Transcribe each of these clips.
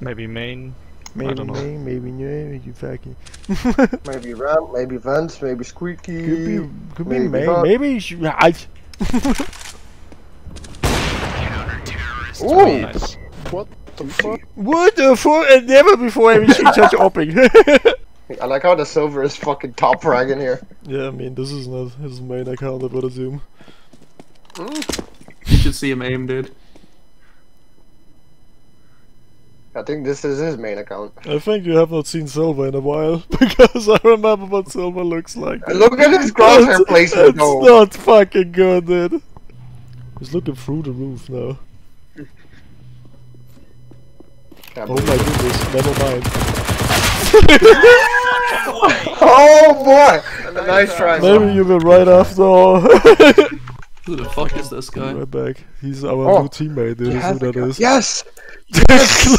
Maybe main. Maybe don't know. maybe you, you fucking. Maybe ramp, maybe vents, maybe squeaky. Could be, could be maybe May. not. Maybe she, I. Ooh! Nice. What the fuck? What the fuck? Uh, Never before have I seen such opening. I like how the silver is fucking top frag in here. yeah, I mean this is not his main account, I would assume. You should see him aim, dude. I think this is his main account. I think you have not seen Silver in a while because I remember what Silver looks like. Uh, look at his crosshair It's- placement It's though. not fucking good, dude. He's looking through the roof now. Can't Oh believe my goodness, never mind. Oh boy! Nice try. Maybe you were right after all. Who the fuck is this guy? right back. He's our Oh. new teammate, dude. Is who a that gun. is. Yes!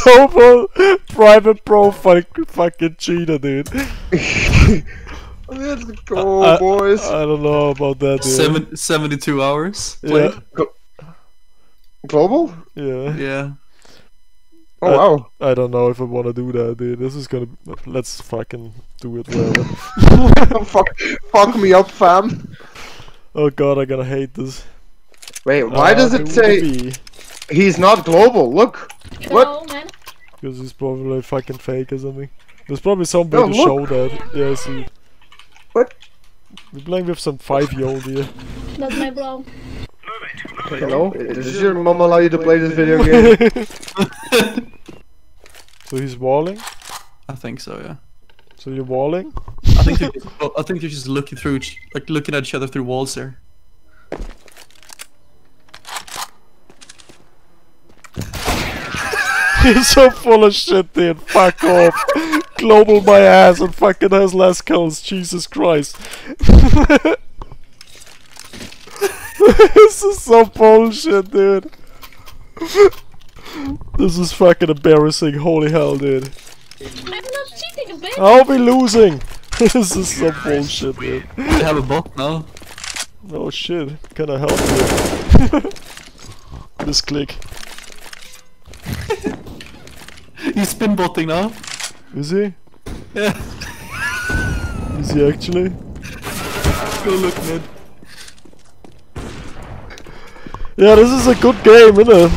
Global private profile fucking cheater, dude. Let's go, I- boys. I don't know about that, dude. Seven, 72 hours yeah, played. Global? yeah. Yeah. Oh Uh, wow. I don't know if I want to do that, dude. This is gonna. Let's fucking do it, whatever. fuck, fuck me up, fam. Oh god, I'm gonna hate this. Wait, why Uh, does it would say be? he's not global? Look. Hello, man. Because he's probably a fucking fake or something. There's probably some way No, to look. show that. Yeah, I see. What? We're playing with some five-year-old here. That's my bro. Hello? Does your mom allow you to play this video game? so he's walling. I think so, yeah. So you're walling. I think they're, well, I think they're just looking through, each, like looking at each other through walls there. He's so full of shit, dude. Fuck off. Global my ass and fucking has less kills. Jesus Christ. this is so bullshit, dude. This is fucking embarrassing. Holy hell, dude. I'm not cheating, bitch. I'll be losing. this is some bullshit, dude. They have a bot now. Oh shit. Can I help you? this click. He's spin botting now. Is he? Yeah. Is he actually? Go look, man. Yeah, this is a good game, isn't it?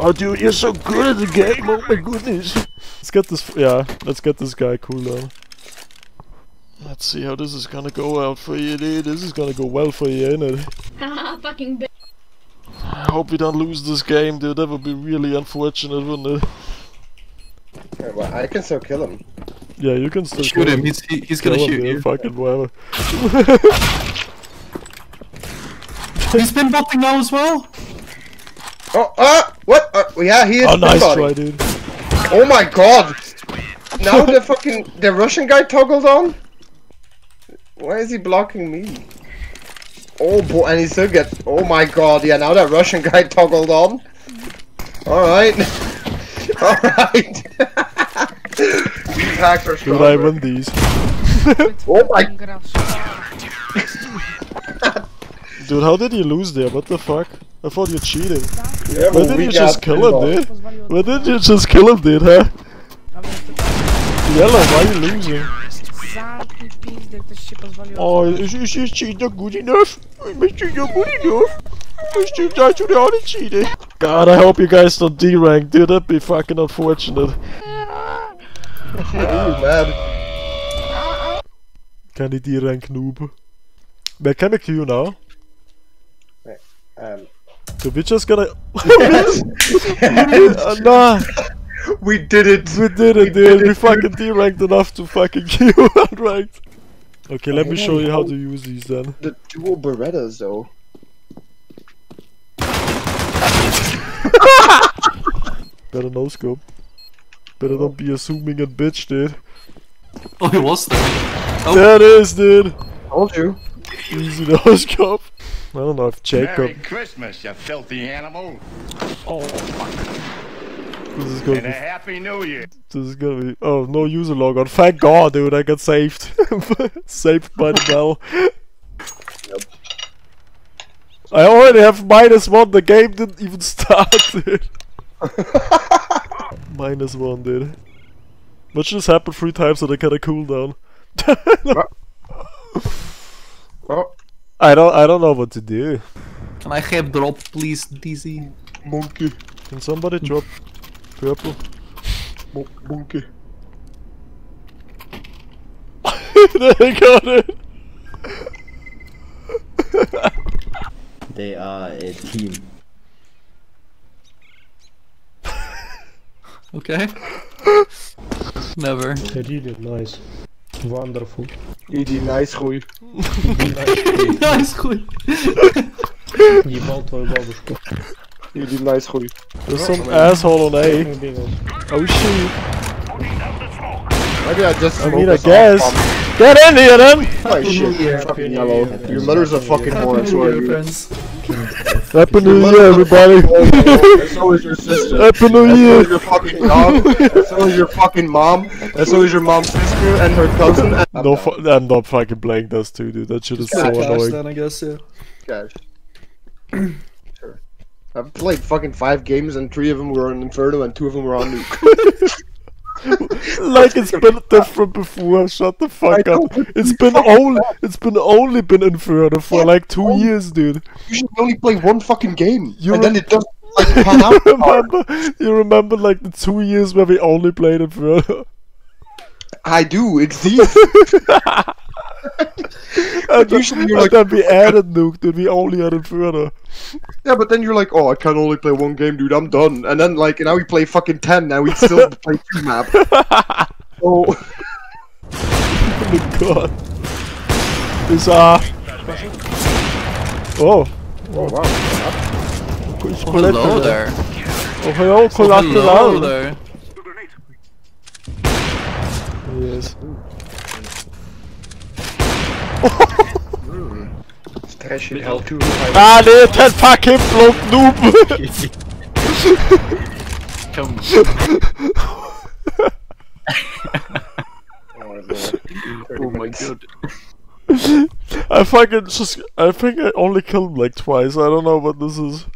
Oh, dude, you're so good at the game. Oh my goodness. Let's get this. Yeah, let's get this guy cooldown. Let's see how this is gonna go out for you, dude. This is gonna go well for you, innit? Haha, fucking bitch. I hope we don't lose this game, dude. That would be really unfortunate, wouldn't it? Yeah, well, I can still kill him. Yeah, you can still Shoot kill him. He's he, he's gonna Kill him, shoot dude, you. Fucking whatever. He's spin botting now as well. Oh, uh, what? Uh, yeah, he is. Oh, nice try, dude. Oh my god! Now the fucking the Russian guy toggled on. Why is he blocking me? Oh boy, and he still gets. Oh my god! Yeah, now that Russian guy toggled on. All right, all right. These hacks are Dude, I stronger. win these. Oh my! Dude, how did you lose there? What the fuck? I thought you cheated. Yeah, Why didn't you just kill him, pinball. dude? Why didn't you just kill him, dude, huh? Yellow, why are you losing? Zamknij się pozwolił Oh, is, is your not good enough? Is cheat not good enough? Is cheat not too hard to cheat it? God, I hope you guys don't D-rank, dude. That'd be fucking unfortunate. Ooh, man. Can he D-rank noob? Where can I queue now? Um, So we just gotta... uh, nah, we did it. we did it, dude. We fucking D-ranked enough to fucking queue unranked. Okay, let me show you how to use these then. The dual Berettas, though. Better no scope. Better don't be assuming a bitch, dude. Oh, he was there. Oh. There it is, dude. Told you. Easy no scope. I don't know if Jacob. Merry Christmas, you filthy animal, oh, This is gonna and a. Happy New Year. This is gonna be. Oh, no user logon. Thank God, dude. I got saved. saved by the bell. I already have minus one. The game didn't even start, dude. Minus one, dude. Watch just happened three times and I got a cooldown. Oh, I don't I don't know what to do. Can I have drop, please, DZ? monkey, Can somebody drop purple? Mon- monkey. they got it! They are a team. Okay. Never. Really nice. Wonderful. Die nice groei. nice, goed. Ебал твою бабушку. Jullie lijst goed. There's some asshole on A. Oh shit. Maybe I just I mean, I guess. Get in here then! Oh shit, you're fucking yellow. Your mother's a fucking whore, I swear to you. Happy New Year, everybody! so is your sister. Happy New Year! So is your fucking dog. so is your fucking mom. And so is your mom's sister and her cousin. No, I'm not fucking playing those two, dude. That shit is so annoying. Then, I guess, yeah. Cache. I've played fucking five games and three of them were on Inferno and two of them were on Nuke. like it's been different before. Shut the fuck up. It's been only it's been only been Inferno for like two oh. years, dude. you should only play one fucking game. You and then it doesn't like you remember? You remember like the two years where we only played Inferno? I do, it's these. and, usually you're and like- then we added Nuke, dude. We only had Inferno. yeah, but then you're like, oh, I can only play one game, dude, I'm done. And then like, now we play fucking 10, now we still play two map. Oh, Oh my god. Is uh Oh, oh wow. Hello there. Oh, hello, Hello collateral. there. Yes. Trash it hell too. Ah, nee, den fucking blond noob! Come. Oh my god. I fucking just, I think I only killed him like twice, I don't know what this is.